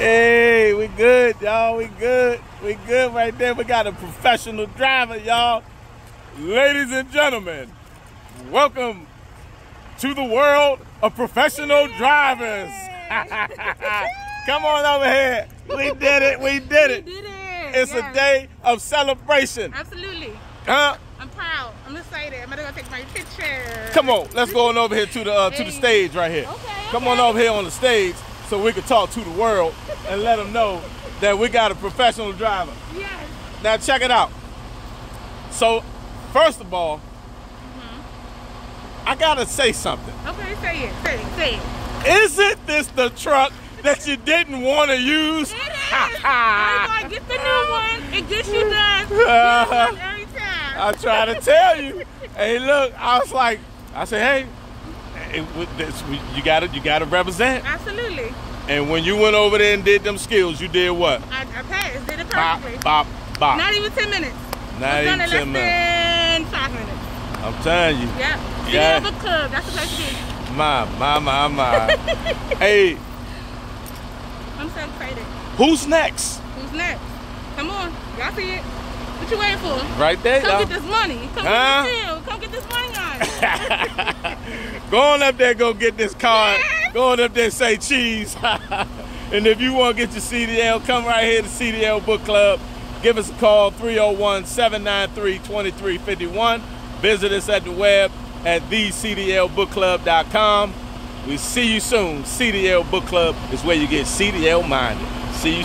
Hey, we good, y'all. We good. We good right there. We got a professional driver, y'all. Ladies and gentlemen, welcome to the world of professional drivers. Come on over here. We did it. We did it. We did it. It's Yeah. a day of celebration. Absolutely. Huh? I'm proud. I'm excited. I'm gonna go take my picture. Come on, let's go on over here to the uh, to the stage right here. Okay, Come on over here on the stage so we can talk to the world and let them know that we got a professional driver. Yes. Now check it out. So, first of all, Mm-hmm. I gotta say something. Okay, say it. Say it. Say it. Isn't this the truck that you didn't want to use? It is. I'm gonna get the new one. It gets you done. One every time. I try to tell you. Hey, look, I was like, I said, hey, it- you gotta you gotta represent. Absolutely. And when you went over there and did them skills, you did what? I, I passed. Did it Bop, perfectly. bop, bop. Not even 10 minutes. Not even 10 minutes. than five minutes. I'm telling you. Yeah. Yeah. Club. That's the place to be. My, my, my, my. hey, I'm so excited. who's next? Who's next? Come on. Y'all see it? What you waiting for? Right there, Come get this money. Come Huh? get this deal. Come get this money on. Go on up there, go get this card. Go on up there, say cheese. and if you want to get your CDL, come right here to CDL Book Club. Give us a call, 301 793 2351. Visit us at the web at thecdlbookclub.com. We see you soon. CDL Book Club is where you get CDL minded. See you